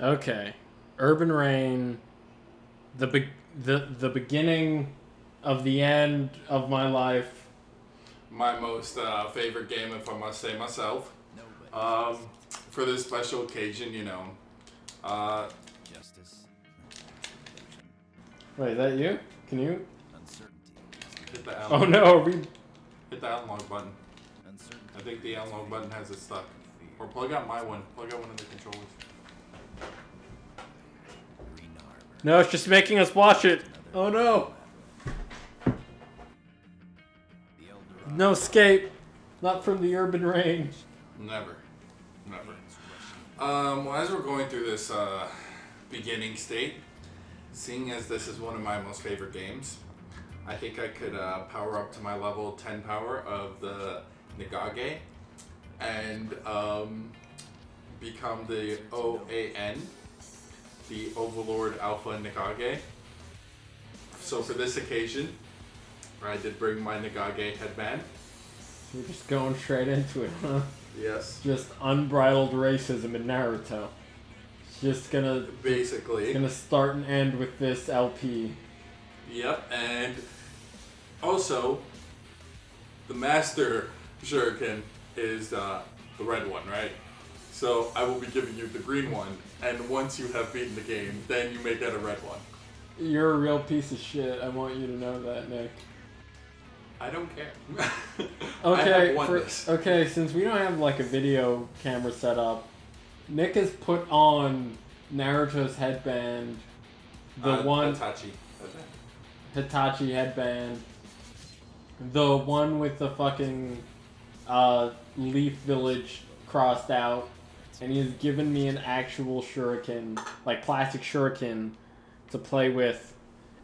Okay, Urban Reign, the be- the the beginning of the end of my life. My most uh, favorite game, if I must say myself. Um, for this special occasion, you know. Uh, Justice. Wait, is that you? Can you? Uncertainty. hit the Oh no, are we? hit the analog button. Uncertainty. I think the analog button has it stuck. Or plug out my one. Plug out one of the controllers. No, it's just making us watch it. Oh no, no escape, not from the Urban range. Never. Never. Um, well, as we're going through this uh, beginning state, seeing as this is one of my most favorite games, I think I could uh, power up to my level 10 power of the Nagage and um, become the OAN, the Overlord Alpha Nagage. So for this occasion, I did bring my Nagage headband. We're just going straight into it, huh? Yes. Just unbridled racism in Naruto. It's just gonna Basically. gonna start and end with this LP. Yep, and also the master shuriken is uh, the red one, right? So I will be giving you the green one, and once you have beaten the game, then you may get a red one. You're a real piece of shit. I want you to know that, Nick. I don't care. Okay, for- okay. Since we don't have like a video camera set up, Nick has put on Naruto's headband, the Uh, one Itachi. Itachi headband, the one with the fucking uh, Leaf Village crossed out, and he has given me an actual shuriken, like plastic shuriken, to play with.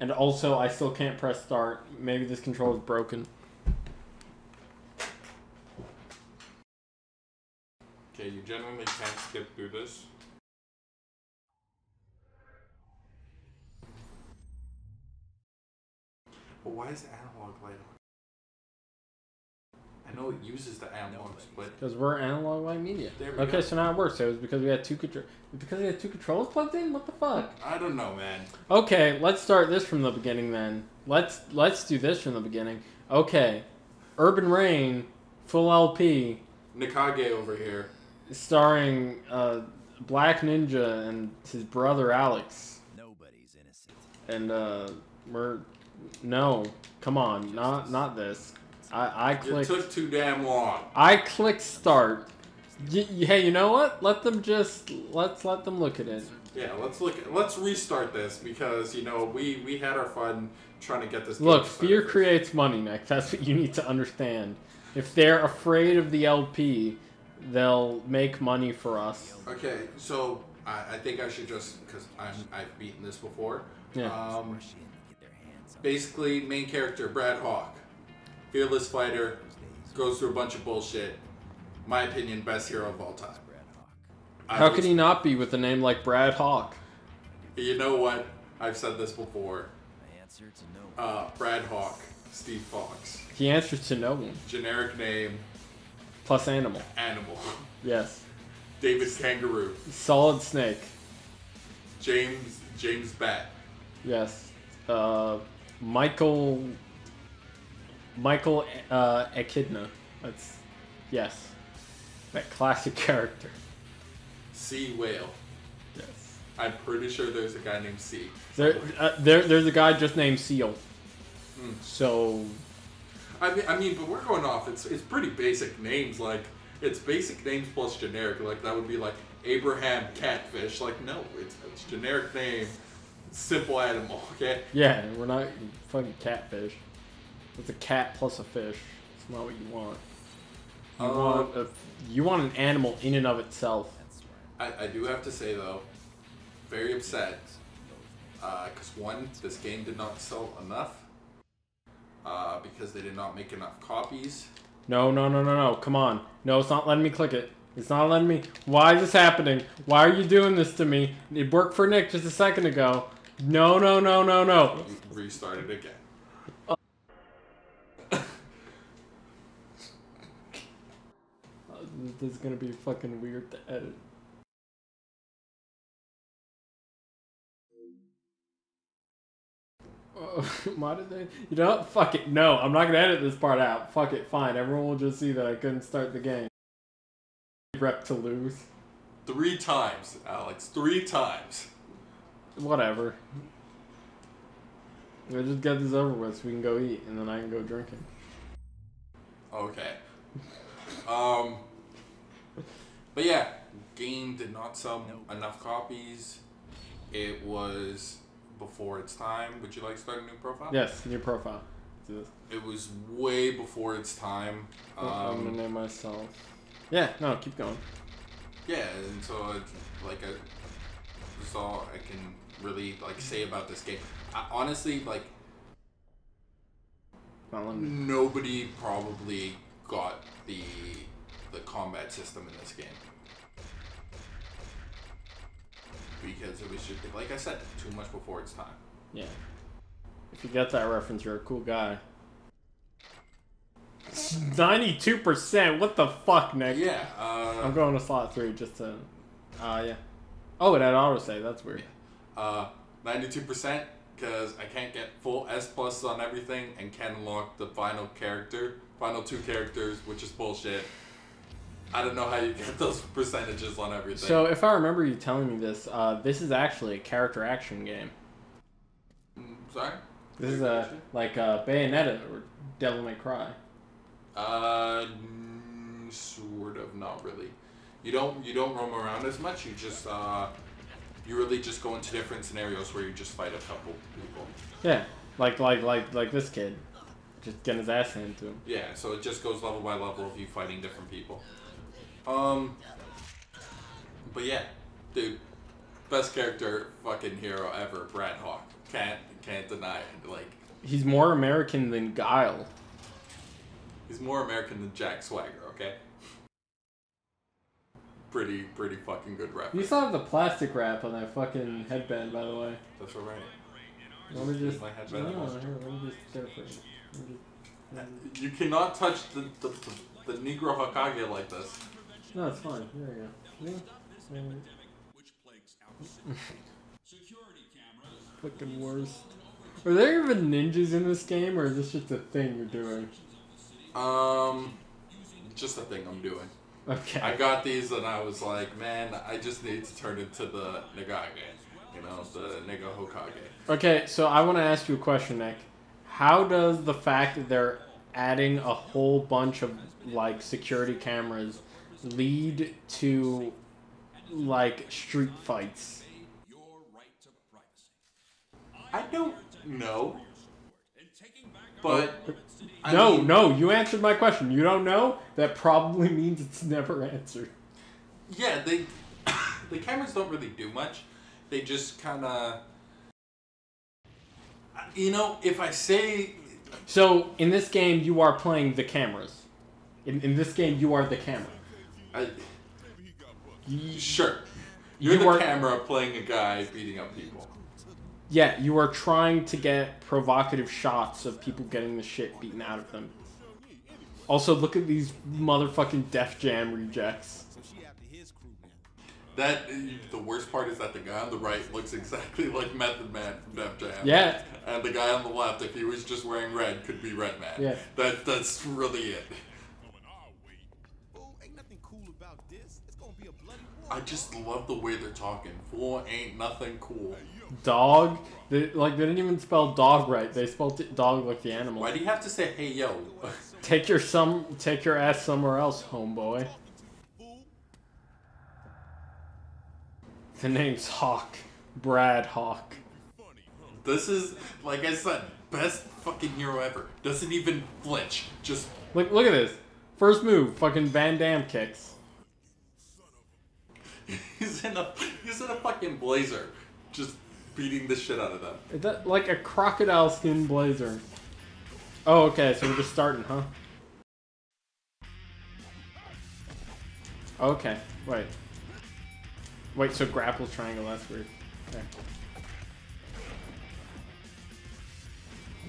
And also, I still can't press start. Maybe this control is broken. Okay, you generally can't skip through this. But why is the analog light on? I know it uses the analogs, but Because we're analog light media. There we okay, go. so now it works. So it was because we had two control. Because we had two controls plugged in. What the fuck? I don't know, man. Okay, let's start this from the beginning then. Let's let's do this from the beginning. Okay, Urban Reign, full LP, Nikage over here. starring uh, Black Ninja and his brother Alex. Nobody's innocent. And uh, we're no, come on, not not this. I I clicked. took too damn long. I clicked start. Y- hey, you know what? Let them just let's let them look at it. Yeah, let's look. At, let's restart this because you know we we had our fun trying to get this. Look, fear creates money, Nick. That's what you need to understand. If they're afraid of the LP, they'll make money for us. Okay, so I, I think I should just because I've beaten this before. Yeah. Um, Rush in and get their hands on basically, main character Brad Hawk, fearless fighter, goes through a bunch of bullshit. My opinion, best hero of all time. Brad Hawk. I How was- could he not be with a name like Brad Hawk? You know what? I've said this before. The answer to no. Uh, Brad Hawk, Steve Fox, He answers to no one. generic name, Plus animal. animal. Yes. David Kangaroo, Solid snake. James James Bat, Yes. Uh, Michael. Michael uh, Echidna. That's yes. That classic character. Sea Whale. Yes. I'm pretty sure there's a guy named Sea. There, uh, there, there's a guy just named Seal. Hmm. So I mean, I mean, but we're going off. It's it's pretty basic names. Like it's basic names plus generic. Like that would be like Abraham Catfish. Like no, it's, it's generic name, simple animal. Okay. yeah, we're not fucking catfish. It's a cat plus a fish. It's not what you want. You Um, want a, you want an animal in and of itself. I, I do have to say though, very upset. Because one, this game did not sell enough. Uh, because they did not make enough copies. No, no, no, no, no. Come on. No, it's not letting me click it. It's not letting me. Why is this happening? Why are you doing this to me? It worked for Nick just a second ago. No, no, no, no, no. You restart it again. is gonna be fucking weird to edit. Oh, why did they? You know, fuck it. No, I'm not gonna edit this part out. Fuck it. Fine. Everyone will just see that I couldn't start the game. Rep to lose. Three times, Alex. Three times. Whatever. I just get this over with so we can go eat and then I can go drinking. Okay. um. But yeah, game did not sell enough copies. It was before its time. Would you like to start a new profile? Yes, new profile. It was way before its time. I'm gonna Um, name myself. Yeah, no, keep going. yeah, and so it's like I, that's all I can really like say about this game. I, honestly, like Not let me- nobody probably got the the combat system in this game because it was just like I said, too much before its time. Yeah. If you get that reference, you're a cool guy. 92%? What the fuck, Nick? Yeah. Uh, I'm going to slot 3 just to. Uh, yeah. Oh, it had autosave. That's weird. Uh, 92% because I can't get full S plus on everything and can't unlock the final character, final two characters, which is bullshit. I don't know how you get those percentages on everything. So, if I remember you telling me this, uh, this is actually a character action game. Mm, sorry. This is a like uh, Bayonetta or Devil May Cry. Uh, sort of, not really. You don't you don't roam around as much. You just uh, you really just go into different scenarios where you just fight a couple people. Yeah, like like like like this kid, just getting his ass handed to him. Yeah, so it just goes level by level of you fighting different people. Um, but yeah, dude, best character fucking hero ever, Brad Hawk. Can't can't deny it. Like He's more American than Guile. he's more American than Jack Swagger. Okay. Pretty pretty fucking good You reference. still have the plastic wrap on that fucking headband, by the way. That's all right. Let me just. My No, headband. here, let me just go for it. Let me just- You cannot touch the the, the, the Negro Hokage like this. No, it's fine. There you go. Yeah. Um, Fucking worst. Are there even ninjas in this game, or is this just a thing you're doing? Um, just a thing I'm doing. Okay. I got these and I was like, man, I just need to turn into the Nagage. You know, the Nigga Hokage. Okay, so I want to ask you a question, Nick. How does the fact that they're adding a whole bunch of like security cameras lead to like street fights? I don't know. But I no, mean, no, you answered my question. You don't know? That probably means it's never answered. Yeah, they the cameras don't really do much. They just kind of you know, if I say So in this game, you are playing the cameras. In, in this game, you are the camera. I, sure. You're You the are- camera playing a guy beating up people. Yeah, you are trying to get provocative shots of people getting the shit beaten out of them. Also, look at these motherfucking Def Jam rejects. That the worst part is that the guy on the right looks exactly like Method Man from Def Jam. Yeah. And the guy on the left, if he was just wearing red, could be Redman. Yeah. That that's really it. I just love the way they're talking. Fool ain't nothing cool. Dog? They, like, they didn't even spell dog right. They spelled it dog like the animal. Why do you have to say hey yo? Take your some, take your ass somewhere else, homeboy. The name's Hawk. Brad Hawk. this is like I said, best fucking hero ever. Doesn't even flinch. Just Look, look at this. First move, fucking Van Damme kicks. he's in a he's in a fucking blazer, just beating the shit out of them. Is that like a crocodile skin blazer? Oh, okay, so we're just starting, huh? Okay, wait. Wait, so grapple triangle, that's weird. Okay.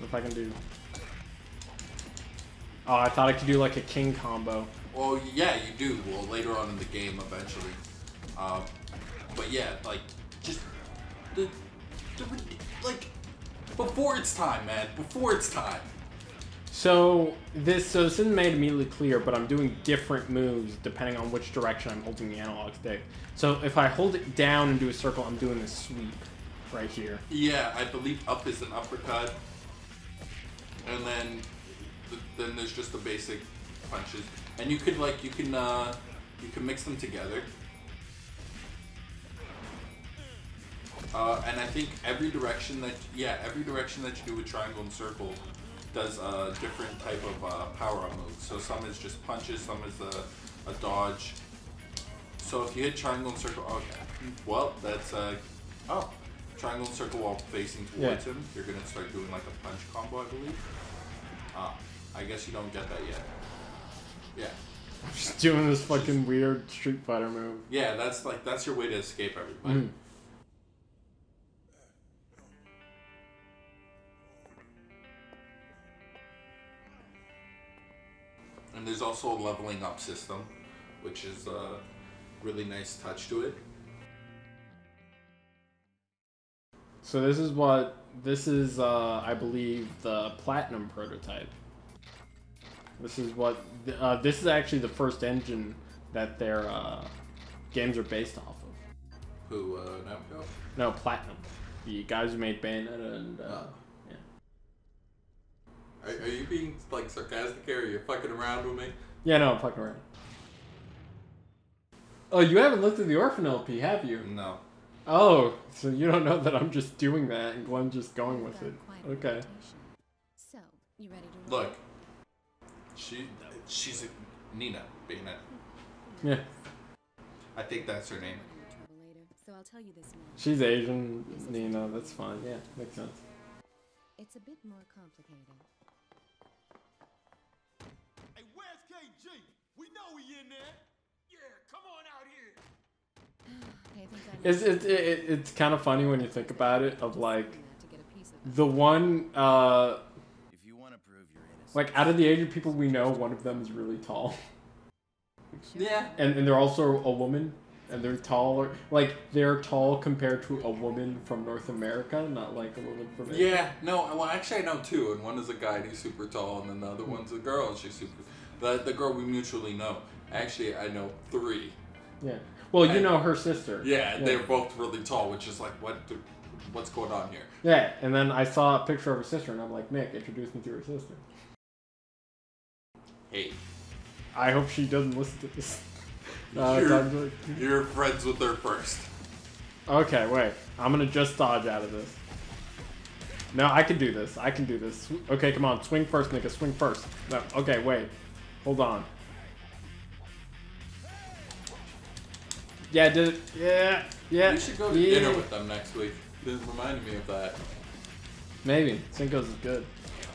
If I can do... Oh, I thought I could do like a king combo. Well, yeah, you do. Well, later on in the game, eventually. Um, but yeah, like just the, the like before it's time, man. Before it's time. So this so this isn't made immediately clear, but I'm doing different moves depending on which direction I'm holding the analog stick. So if I hold it down and do a circle, I'm doing a sweep right here. Yeah, I believe up is an uppercut, and then then there's just the basic punches, and you could like you can uh, you can mix them together. Uh, and I think every direction that yeah every direction that you do with triangle and circle does a different type of uh, power up move. So some is just punches, some is a, a dodge. So if you hit triangle and circle, okay. Well, that's uh, oh, triangle and circle while facing towards Yeah. him. You're gonna start doing like a punch combo, I believe. Ah, I guess you don't get that yet. Yeah, Just doing this fucking weird Street Fighter move. yeah. That's like that's your way to escape everybody. Mm. And there's also a leveling up system, which is a really nice touch to it. So this is what this is. Uh, I believe the platinum prototype. This is what uh, this is actually the first engine that their uh, games are based off of. Who uh, Namco? No, platinum. The guys who made Bayonetta and uh, Oh. Yeah. Are, are you being like sarcastic here? Are you fucking around with me? Yeah, no, I'm fucking around. Oh, you haven't looked at the Orphan LP, have you? No. Oh, so you don't know that I'm just doing that and Glenn's just going with it. Okay. So, you ready to roll? Look, she she's a Nina Bayonetta. Hmm. Yeah, I think that's her name. Trouble later, so I'll tell you this now. she's Asian, Nina. That's fine. Yeah, makes sense. It's a bit more complicated. Yeah, come on out here. I think I It's it, it, it's kind of funny when you think about it. Of like to get a piece of the one, uh, If you want to prove you're like out of the Asian people we know, one of them is really tall, Yeah. and and they're also a woman, and they're taller. Like they're tall compared to a woman from North America, not like a woman from Asia. Yeah. No. Well, actually, I know two, and one is a guy and he's super tall, and then the other one's a girl and she's super. The the girl we mutually know. Actually, I know three. Yeah. Well, you know her sister. Yeah, they're both really tall, which is like what do- what's going on here? Yeah, and then I saw a picture of her sister, and I'm like, Nick, introduce me to her sister. Hey, I hope she doesn't listen to this. Uh, You're- you're friends with her first. okay, wait. I'm gonna just dodge out of this. No, I can do this. I can do this. Okay, come on. Swing first, Nick. Swing first. No, okay, wait. Hold on. Yeah, did it. Yeah, yeah. You should go to yeah. dinner with them next week. This reminded me of that. Maybe. Cinco's is good.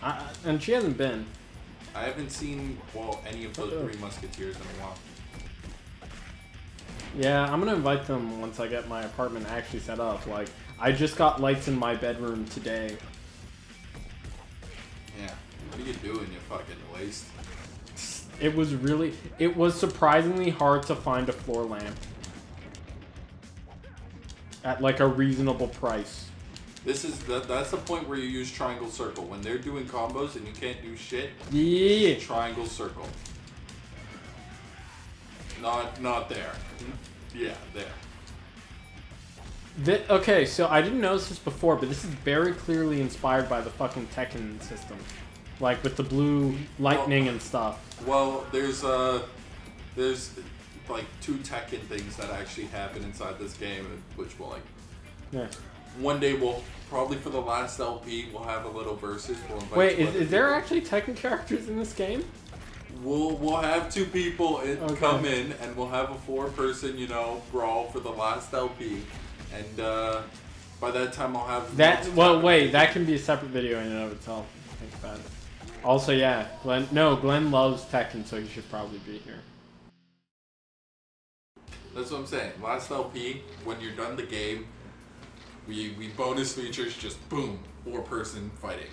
I, and she hasn't been. I haven't seen well any of those oh. three musketeers in a while. Yeah, I'm gonna invite them once I get my apartment actually set up. Like, I just got lights in my bedroom today. Yeah. What are you doing, you fucking waste? It was really, it was surprisingly hard to find a floor lamp at like a reasonable price. This is the, that's the point where you use triangle circle when they're doing combos and you can't do shit. Yeah. Triangle circle. Not not there. Yeah, there. Okay, so I didn't notice this before, but this is very clearly inspired by the fucking Tekken system, like with the blue lightning and stuff. Well, there's uh, there's like two Tekken things that actually happen inside this game, which will like Yeah. one day we'll probably for the last LP we'll have a little versus. We'll invite Wait, is, is there actually Tekken characters in this game? We'll we'll have two people in, Okay. come in and we'll have a four person you know brawl for the last LP, and uh, by that time I'll have That well, wait, that can be a separate video in and of itself. Think about it. Also, yeah, Glenn. No, Glenn loves Tekken, so he should probably be here. That's what I'm saying. Last LP, when you're done the game, we we bonus features just boom four person fighting.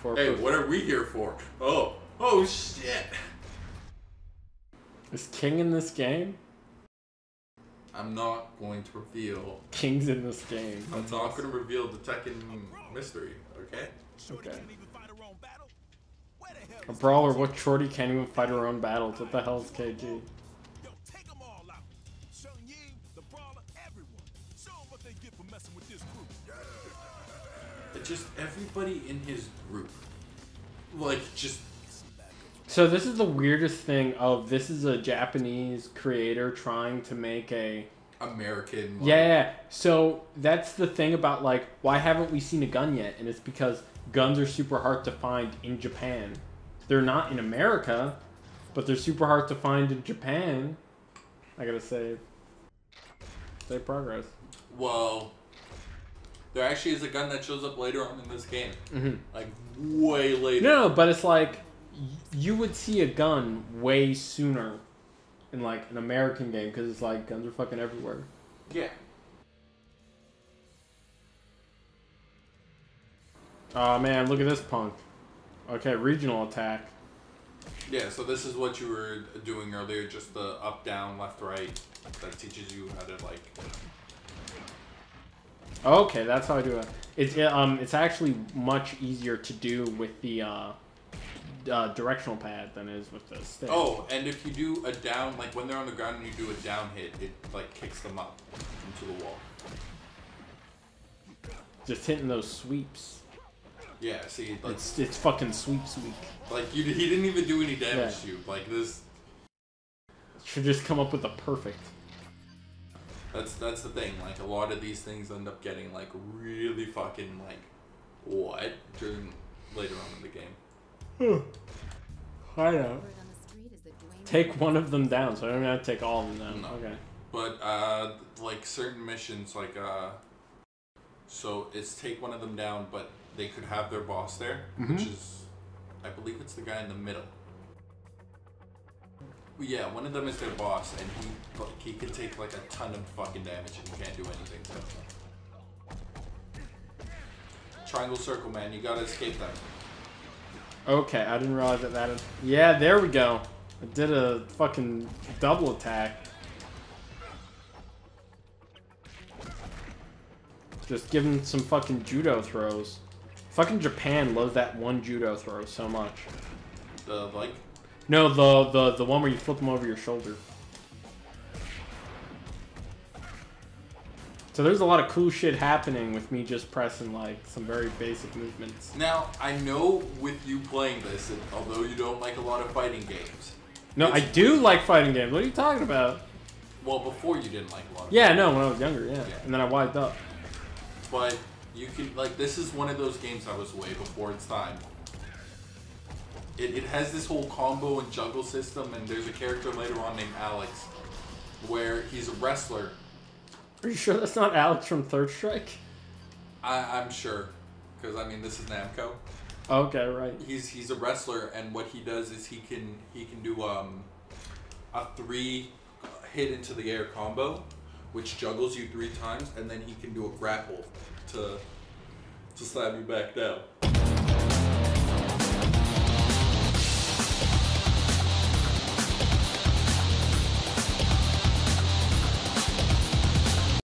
For Hey, what are we here for? Oh, oh shit! is King in this game? I'm not going to reveal. King's in this game. I'm not going to reveal the Tekken mystery. Okay. Okay. A brawler, what shorty can't even fight her own battles? What the hell is KG? Shun Ying, the brawler, everyone. Show 'em what they get for messing with this crew. It's just everybody in his group, like just So this is the weirdest thing of this is a Japanese creator trying to make a American. like- Yeah, so that's the thing about like why haven't we seen a gun yet? And it's because guns are super hard to find in Japan. They're not in America, but they're super hard to find in Japan. I gotta say, say progress. Well, there actually is a gun that shows up later on in this game, Mhm. like way later. No, no, but it's like you would see a gun way sooner in like an American game because it's like guns are fucking everywhere. Yeah. Oh man, look at this punk. Okay, regional attack. Yeah, so this is what you were doing earlier, just the up, down, left, right, that teaches you how to like. Okay, that's how I do it. It's it, um, it's actually much easier to do with the uh, uh, directional pad than it is with the stick. Oh, and if you do a down, like when they're on the ground and you do a down hit, it like kicks them up into the wall. just hitting those sweeps. Yeah, see, like, It's it's fucking sweeps sweep. like you, he didn't even do any damage Yeah. to you. Like this, Should just come up with a perfect. That's that's the thing. Like a lot of these things end up getting like really fucking like what during later on in the game. I know. Word on the street is that Dwayne Take one of them down, so I don't have to take all of them down. No. Okay. But uh, like certain missions, like uh, so it's take one of them down, but they could have their boss there, which Mhm. is, I believe it's the guy in the middle. Yeah, one of them is their boss, and he he can take like a ton of fucking damage and you can't do anything to him. Triangle circle, man, you gotta escape them. Okay, I didn't realize that that. Yeah, there we go. I did a fucking double attack. Just give him some fucking judo throws. Fucking Japan loves that one judo throw so much. The like, No, the the the one where you flip them over your shoulder. So there's a lot of cool shit happening with me just pressing like some very basic movements. now I know with you playing this, and although you don't like a lot of fighting games, No, I do like fighting games. What are you talking about? well, before you didn't like a lot. Of Yeah, no, when I was younger, yeah. Yeah. And then I wiped up. But you can like this is one of those games I was way before its time. It, it has this whole combo and juggle system, and there's a character later on named Alex, where he's a wrestler. Are you sure that's not Alex from Third Strike? I, I'm sure, because I mean this is Namco. Okay, right. He's he's a wrestler, and what he does is he can he can do um a three hit into the air combo, which juggles you three times, and then he can do a grapple to to slap you back down.